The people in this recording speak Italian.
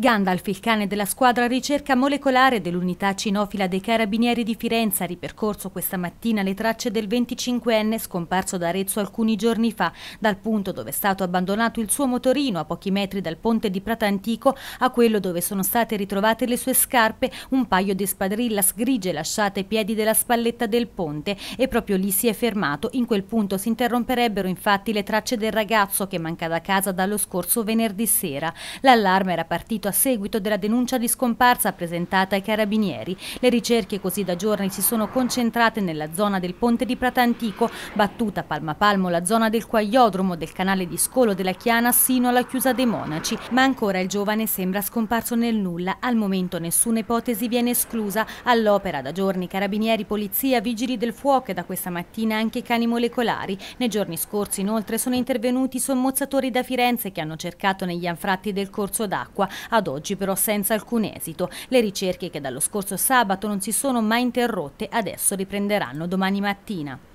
Gandalf, il cane della squadra ricerca molecolare dell'unità cinofila dei Carabinieri di Firenze, ha ripercorso questa mattina le tracce del 25enne scomparso da Arezzo alcuni giorni fa, dal punto dove è stato abbandonato il suo motorino a pochi metri dal ponte di Pratantico a quello dove sono state ritrovate le sue scarpe, un paio di spadrillas grigie lasciate ai piedi della spalletta del ponte e proprio lì si è fermato. In quel punto si interromperebbero infatti le tracce del ragazzo che manca da casa dallo scorso venerdì sera. L'allarme era partito a seguito della denuncia di scomparsa presentata ai carabinieri. Le ricerche così da giorni si sono concentrate nella zona del ponte di Pratantico, battuta palma a palmo la zona del quagliodromo, del canale di scolo della Chiana sino alla chiusa dei Monaci, ma ancora il giovane sembra scomparso nel nulla. Al momento nessuna ipotesi viene esclusa. All'opera da giorni carabinieri, polizia, vigili del fuoco e da questa mattina anche cani molecolari. Nei giorni scorsi inoltre sono intervenuti sommozzatori da Firenze che hanno cercato negli anfratti del corso d'acqua. A ad oggi però senza alcun esito. Le ricerche che dallo scorso sabato non si sono mai interrotte adesso riprenderanno domani mattina.